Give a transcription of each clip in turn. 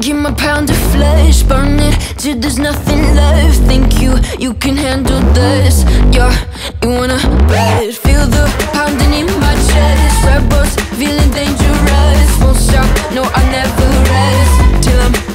give my pound of flesh, burn it till there's nothing left. Think you you can handle this? Yeah, you wanna bet? Feel the pounding in my chest. Rebels feeling dangerous. Won't stop, no, I never rest till I'm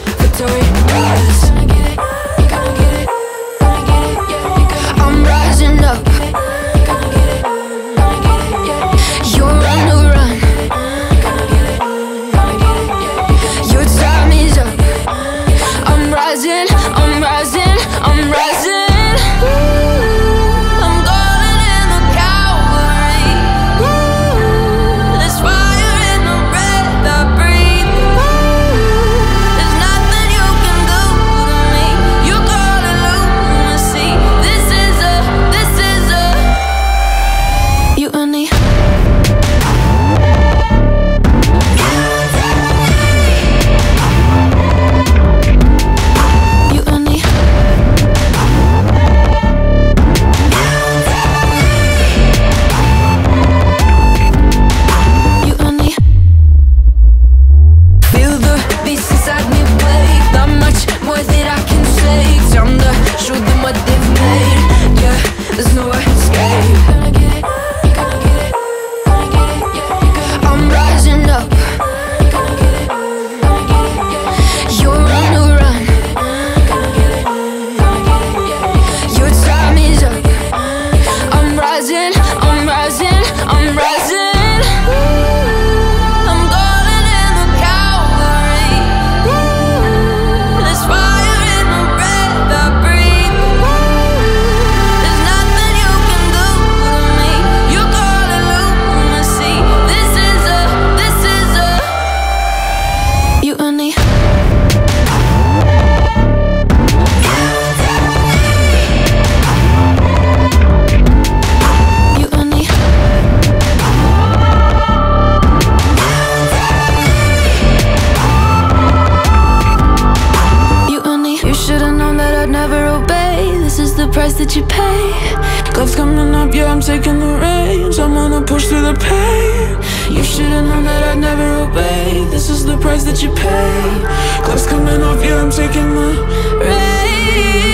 price that you pay. Gloves coming up, yeah, I'm taking the reins. I'm gonna push through the pain. You should've known that I'd never obey. This is the price that you pay. Gloves coming off, yeah, I'm taking the Rain.